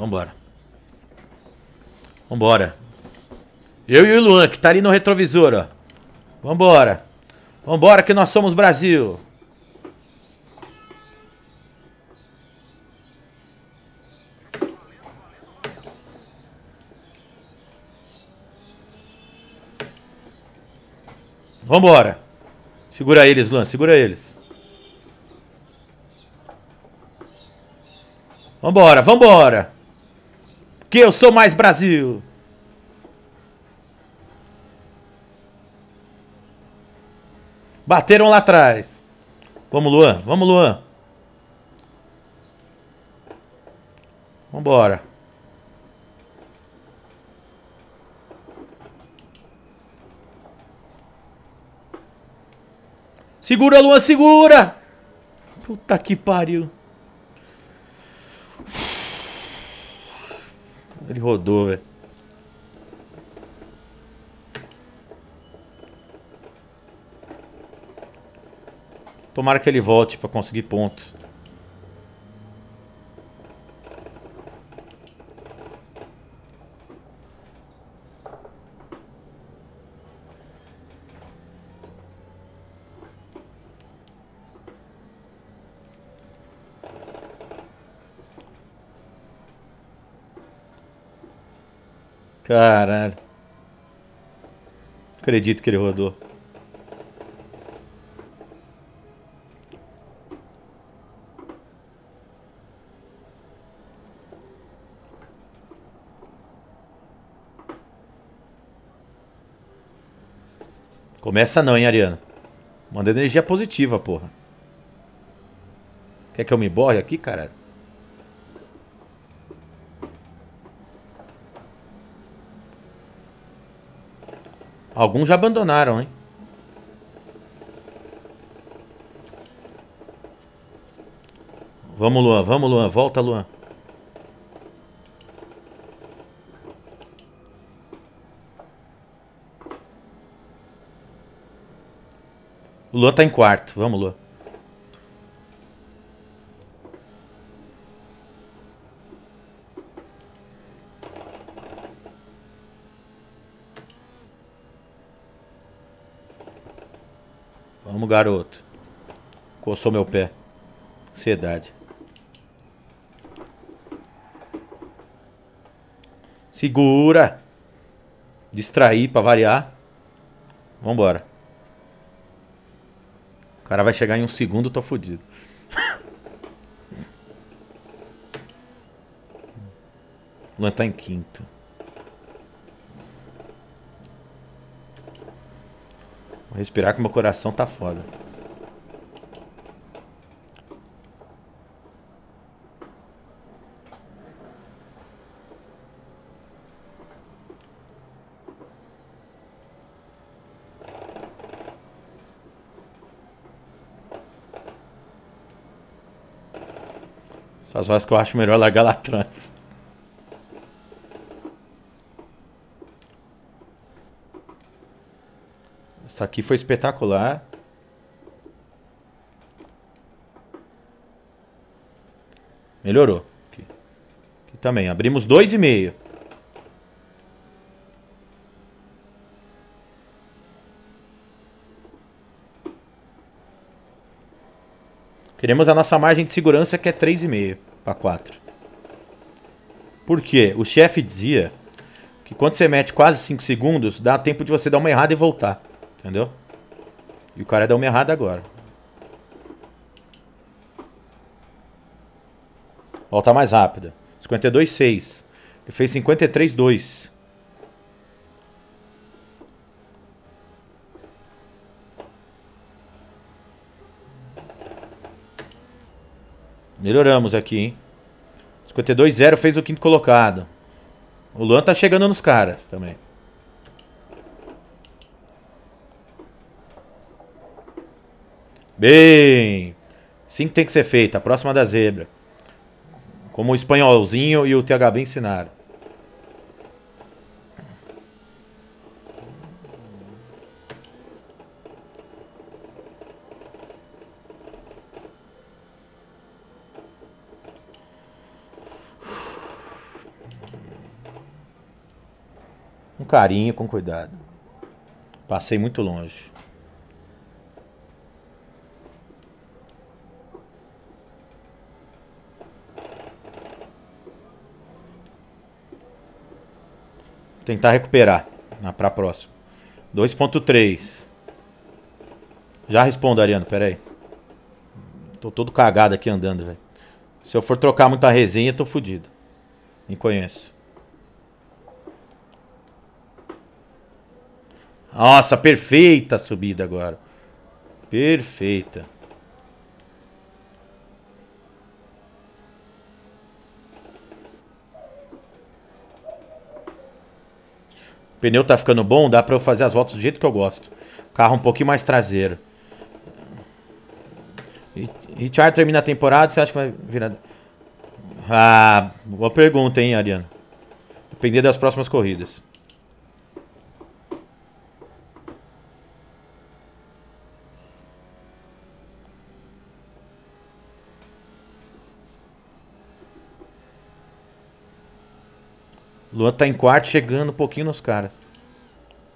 Vambora. Vambora. Eu e o Luan, que tá ali no retrovisor, ó. Vambora. Vambora que nós somos Brasil. Vambora. Segura eles, Luan. Segura eles. Vambora, vambora. Que eu sou mais Brasil. Bateram lá atrás. Vamos, Luan. Vamos, Luan. Vambora. Segura, Luan, segura! Puta que pariu. Ele rodou, velho. Tomara que ele volte pra conseguir ponto. Caralho. Acredito que ele rodou. Começa não, hein, Ariana. Manda energia positiva, porra. Quer que eu me borre aqui, caralho? Alguns já abandonaram, hein? Vamos, Luan. Vamos, Luan. Volta, Luan. O Luan tá em quarto. Vamos, Luan. Vamos, garoto. Coçou meu pé. Ansiedade. Segura. Distrair pra variar. Vambora. O cara vai chegar em um segundo, tô fudido. Luan tá em quinto. Respirar que meu coração tá foda. Essas horas que eu acho melhor largar lá atrás. Essa aqui foi espetacular. Melhorou. Aqui, aqui também. Abrimos dois e meio. Queremos a nossa margem de segurança que é 3,5 para 4. Por quê? O chefe dizia que quando você mete quase 5 segundos, dá tempo de você dar uma errada e voltar. Entendeu? E o cara deu uma errada agora. Volta mais rápida. 52,6. Ele fez 53,2. Melhoramos aqui, hein? 52,0 fez o quinto colocado. O Luan tá chegando nos caras também. Bem, sim tem que ser feita, a próxima da zebra. Como o espanholzinho e o THB ensinaram. carinho, com cuidado. Passei muito longe. Tentar recuperar na pra próxima. 2.3. Já respondo, Ariano, pera aí. Tô todo cagado aqui andando, velho. Se eu for trocar muita resenha, tô fudido. Me conheço. Nossa, perfeita a subida agora. Perfeita. O pneu tá ficando bom, dá pra eu fazer as voltas do jeito que eu gosto. Carro um pouquinho mais traseiro. Richard termina a temporada, você acha que vai virar... Ah, boa pergunta, hein, Ariano. Depender das próximas corridas. Luan tá em quarto, chegando um pouquinho nos caras.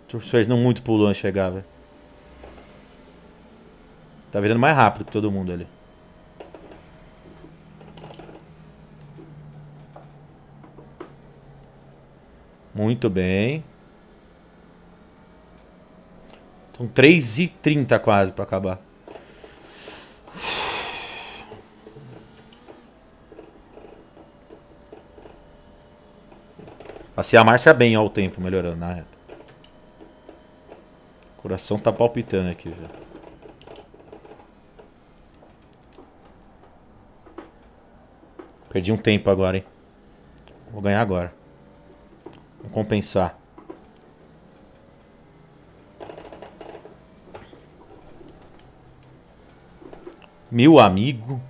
Torcedores não muito pro Luan chegar, velho. Tá virando mais rápido que todo mundo ali. Muito bem. São 3h30 quase pra acabar. Passei a marcha bem, ó, o tempo melhorando na reta. O coração tá palpitando aqui já. Perdi um tempo agora, hein. Vou ganhar agora. Vou compensar. Meu amigo.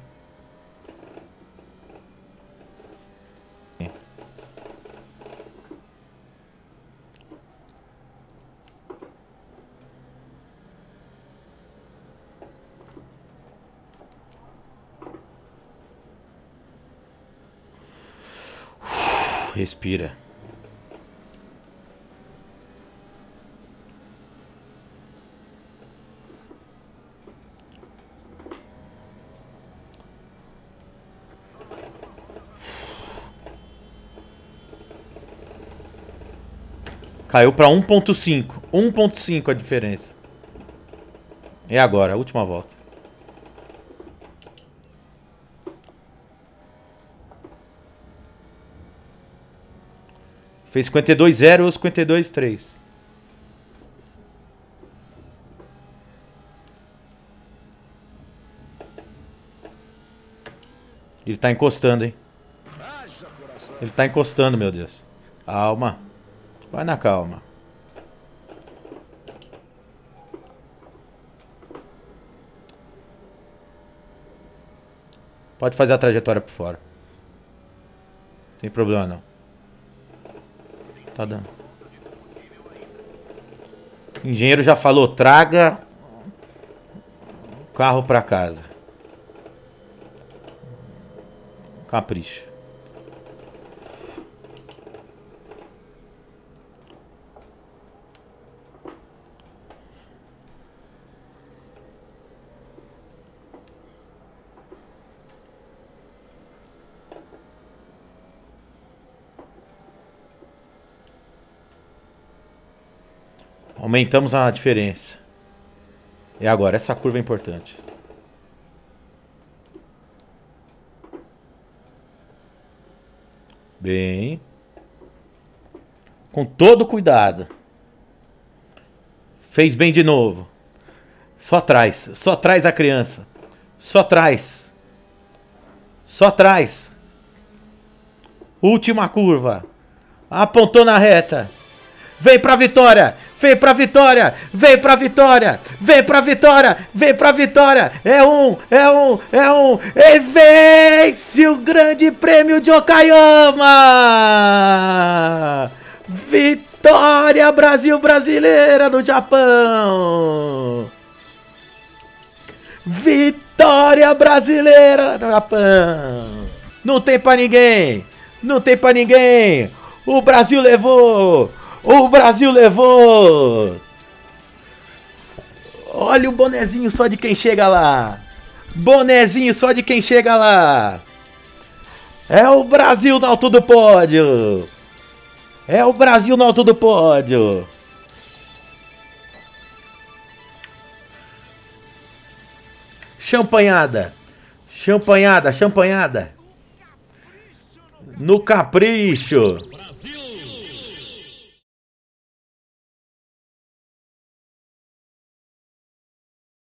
Respira. Caiu para 1.5. 1.5 a diferença. É agora, a última volta. Fez 52-0 ou 52-3. Ele tá encostando, hein? Ele tá encostando, meu Deus. Calma. Vai na calma. Pode fazer a trajetória por fora. Não tem problema não. Tá dando. O engenheiro já falou, traga o carro para casa. Capricho. Aumentamos a diferença. E agora, essa curva é importante. Bem. Com todo cuidado. Fez bem de novo. Só traz. Só traz a criança. Só traz. Só traz. Última curva. Apontou na reta. Vem pra vitória. Vem pra vitória! Vem pra vitória! Vem pra vitória! Vem pra vitória! É um, é um, é um! E vence o grande prêmio de Okayama! Vitória Brasil brasileira do Japão! Vitória brasileira do Japão! Não tem pra ninguém! Não tem pra ninguém! O Brasil levou! O Brasil levou! Olha o bonezinho só de quem chega lá! Bonezinho só de quem chega lá! É o Brasil no alto do pódio! É o Brasil no alto do pódio! Champanhada! Champanhada, champanhada! No capricho!